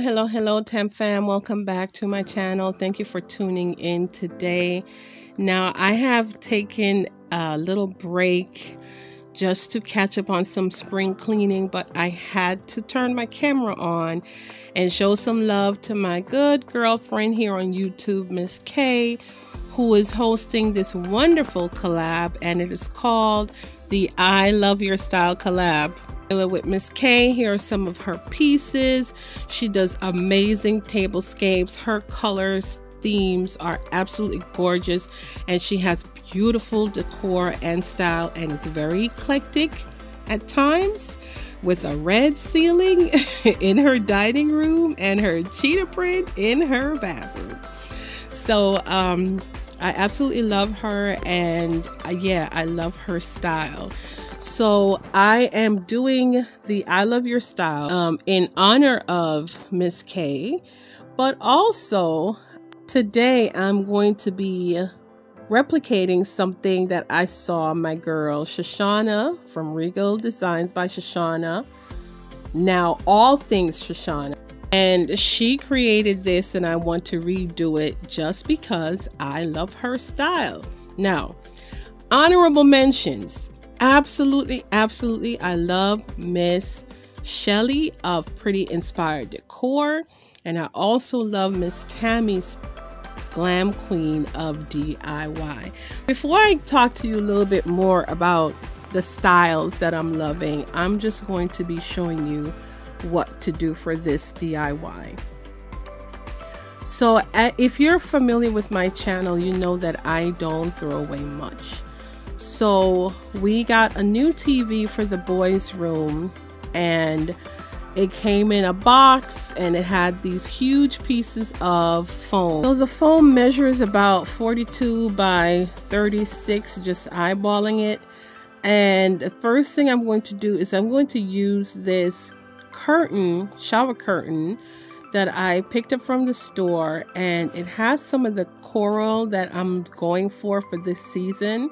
hello hello Tam fam. Welcome back to my channel. Thank you for tuning in today. Now i have taken a little break just to catch up on some spring cleaning but i had to turn my camera on and show some love to my good girlfriend here on youtube miss k who is hosting this wonderful collab and it is called the i love your style collab with Miss K. Here are some of her pieces. She does amazing tablescapes. Her colors, themes are absolutely gorgeous and she has beautiful decor and style and it's very eclectic at times with a red ceiling in her dining room and her cheetah print in her bathroom. So um, I absolutely love her and uh, yeah, I love her style. So I am doing the I Love Your Style um, in honor of Miss K, but also today I'm going to be replicating something that I saw my girl Shoshana from Regal Designs by Shoshana. Now, all things Shoshana. And she created this, and I want to redo it just because I love her style. Now, honorable mentions absolutely, absolutely, I love Miss Shelly of Pretty Inspired Decor. And I also love Miss Tammy's Glam Queen of DIY. Before I talk to you a little bit more about the styles that I'm loving, I'm just going to be showing you what to do for this DIY. So if you're familiar with my channel, you know that I don't throw away much. So we got a new TV for the boys' room and it came in a box and it had these huge pieces of foam. So the foam measures about 42 by 36, just eyeballing it. And the first thing I'm going to do is I'm going to use this curtain, shower curtain, that I picked up from the store and it has some of the coral that I'm going for for this season.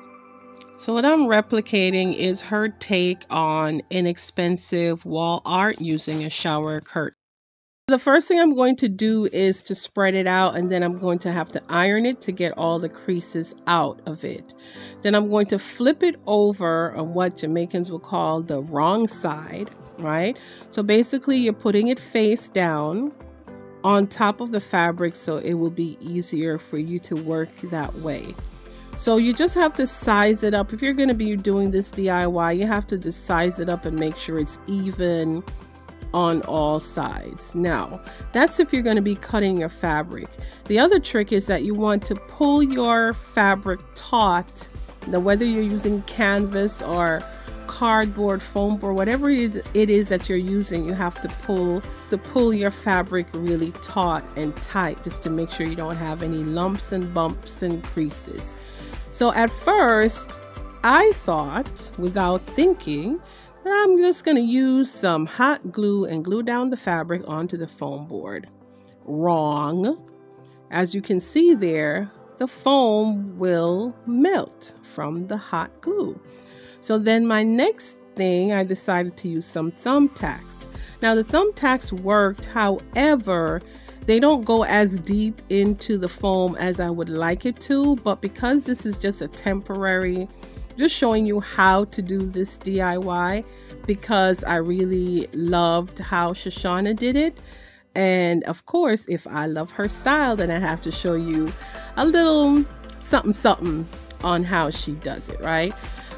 So what I'm replicating is her take on inexpensive wall art using a shower curtain. The first thing I'm going to do is to spread it out and then I'm going to have to iron it to get all the creases out of it. Then I'm going to flip it over on what Jamaicans will call the wrong side, right? So basically you're putting it face down on top of the fabric so it will be easier for you to work that way. So you just have to size it up. If you're going to be doing this DIY, you have to just size it up and make sure it's even on all sides. Now, that's if you're going to be cutting your fabric. The other trick is that you want to pull your fabric taut. Now, whether you're using canvas or cardboard, foam board, whatever it is that you're using, you have to pull to pull your fabric really taut and tight just to make sure you don't have any lumps and bumps and creases. So at first, I thought, without thinking, that I'm just going to use some hot glue and glue down the fabric onto the foam board. Wrong. As you can see there, the foam will melt from the hot glue. So then my next thing, I decided to use some thumbtacks. Now the thumbtacks worked, however, they don't go as deep into the foam as I would like it to, but because this is just a temporary, just showing you how to do this DIY because I really loved how Shoshana did it. And of course, if I love her style, then I have to show you a little something something on how she does it, right?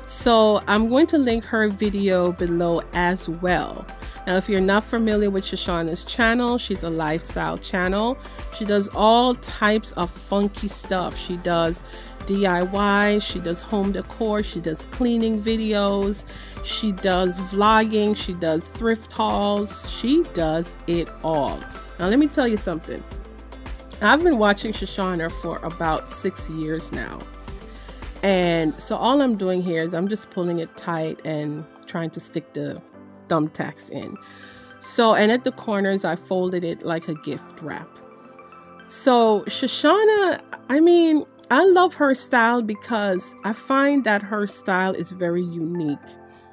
So I'm going to link her video below as well. Now, if you're not familiar with Shoshana's channel, she's a lifestyle channel. She does all types of funky stuff. She does DIY, she does home decor, she does cleaning videos, she does vlogging, she does thrift hauls, she does it all. Now, let me tell you something. I've been watching Shoshana for about six years now. And so all I'm doing here is I'm just pulling it tight and trying to stick the thumbtacks in. So, and at the corners, I folded it like a gift wrap. So, Shoshana, I mean, I love her style because I find that her style is very unique.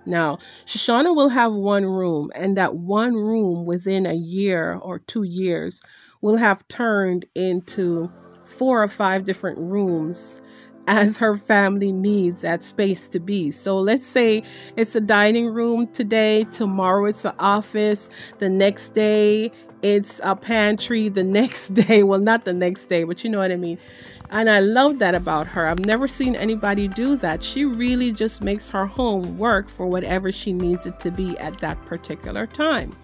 Now, Shoshana will have one room, and that one room within a year or two years will have turned into four or five different rooms as her family needs that space to be. So let's say it's a dining room today, tomorrow it's an office, the next day it's a pantry, the next day, well, not the next day, but you know what I mean. And I love that about her. I've never seen anybody do that. She really just makes her home work for whatever she needs it to be at that particular time.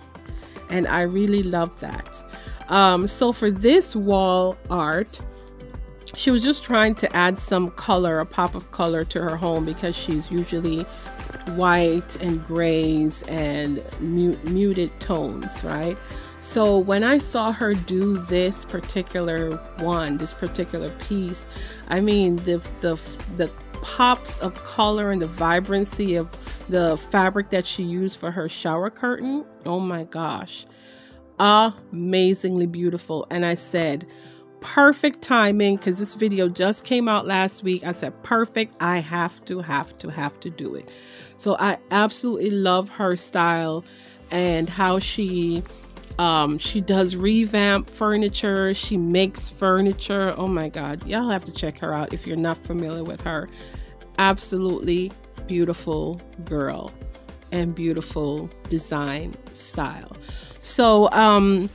And I really love that. Um, so for this wall art, she was just trying to add some color, a pop of color to her home because she's usually white and grays and muted tones, right? So when I saw her do this particular one, this particular piece, I mean the the the pops of color and the vibrancy of the fabric that she used for her shower curtain. Oh my gosh. Amazingly beautiful. And I said, perfect timing because this video just came out last week. I said, perfect. I have to, have to, have to do it. So I absolutely love her style and how she um she does revamp furniture she makes furniture oh my god y'all have to check her out if you're not familiar with her absolutely beautiful girl and beautiful design style so um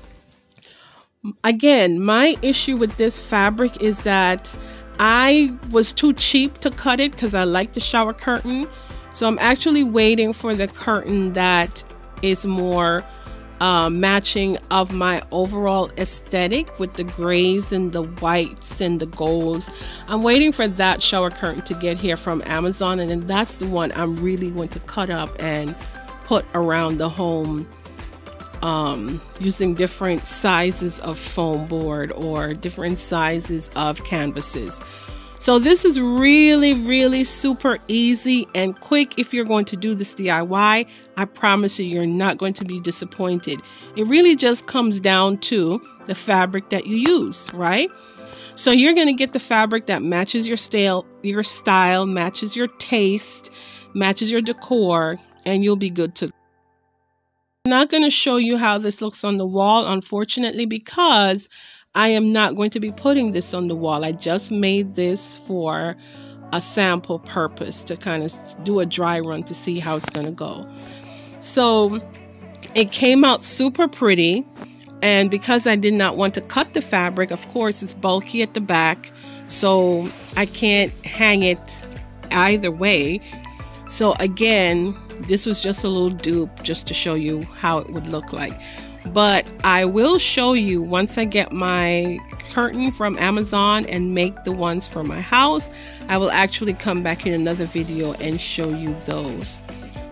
again, my issue with this fabric is that I was too cheap to cut it because I like the shower curtain. So I'm actually waiting for the curtain that is more uh, matching of my overall aesthetic with the grays and the whites and the golds. I'm waiting for that shower curtain to get here from Amazon and then that's the one I'm really going to cut up and put around the home um, using different sizes of foam board or different sizes of canvases. So this is really, really super easy and quick if you're going to do this DIY. I promise you, you're not going to be disappointed. It really just comes down to the fabric that you use, right? So you're going to get the fabric that matches your style, your style, matches your taste, matches your decor, and you'll be good to I'm not going to show you how this looks on the wall, unfortunately, because I am not going to be putting this on the wall. I just made this for a sample purpose to kind of do a dry run to see how it's going to go. So it came out super pretty. And because I did not want to cut the fabric, of course, it's bulky at the back. So I can't hang it either way. So again, this was just a little dupe just to show you how it would look like. But I will show you once I get my curtain from Amazon and make the ones for my house I will actually come back in another video and show you those.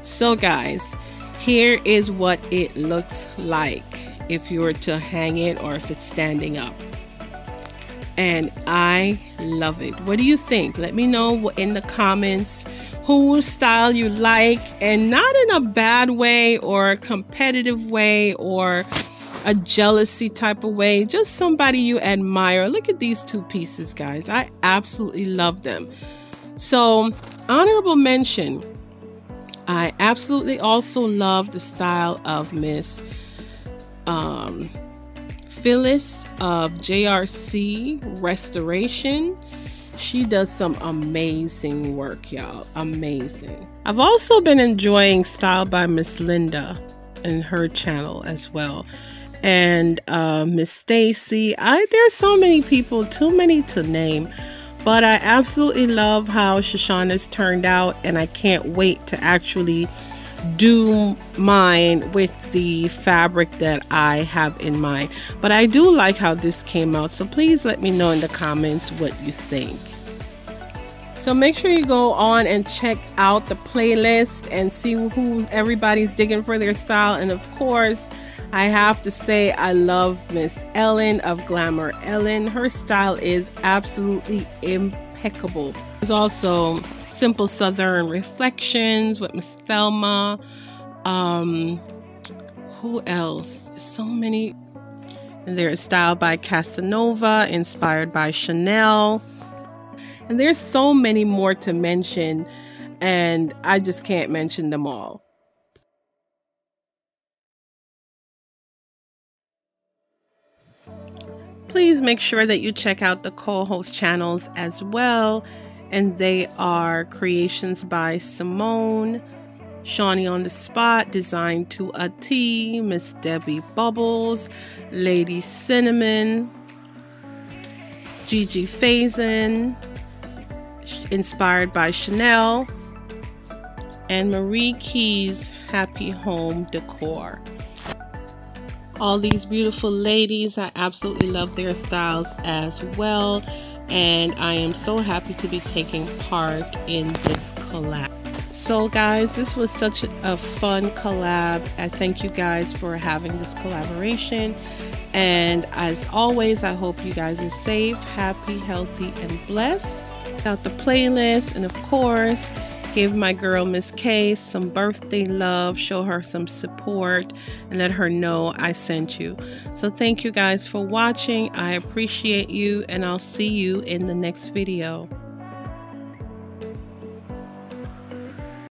So guys here is what it looks like if you were to hang it or if it's standing up and I love it. What do you think? Let me know in the comments whose style you like and not in a bad way or a competitive way or a jealousy type of way. Just somebody you admire. Look at these two pieces, guys. I absolutely love them. So, honorable mention. I absolutely also love the style of Miss um, Phyllis of JRC Restoration. She does some amazing work, y'all. Amazing. I've also been enjoying Style by Miss Linda and her channel as well. And uh, Miss Stacy. I there's so many people, too many to name. But I absolutely love how Shoshana's turned out, and I can't wait to actually do mine with the fabric that I have in mind. But I do like how this came out. So please let me know in the comments what you think. So make sure you go on and check out the playlist and see who everybody's digging for their style. And of course, I have to say I love Miss Ellen of Glamour Ellen. Her style is absolutely impeccable. There's also Simple Southern Reflections with Miss Thelma. Um, who else? So many. And there's Style by Casanova, inspired by Chanel. And there's so many more to mention. and I just can't mention them all. Please make sure that you check out the co host channels as well, and they are Creations by Simone. Shawni on the Spot, Designed to a T, Miss Debbie Bubbles, Lady Cinnamon, GG Faison, inspired by Chanel, and Mari Keys Happy Home Decor. All these beautiful ladies, I absolutely love their styles as well, and I am so happy to be taking part in this collab. So, guys, this was such a fun collab. I thank you guys for having this collaboration. And as always, I hope you guys are safe, happy, healthy, and blessed. Out the playlist, and of course, give my girl Miss K some birthday love, show her some support, and let her know I sent you. So, thank you guys for watching. I appreciate you, and I'll see you in the next video.